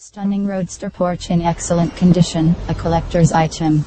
Stunning roadster porch in excellent condition, a collector's item.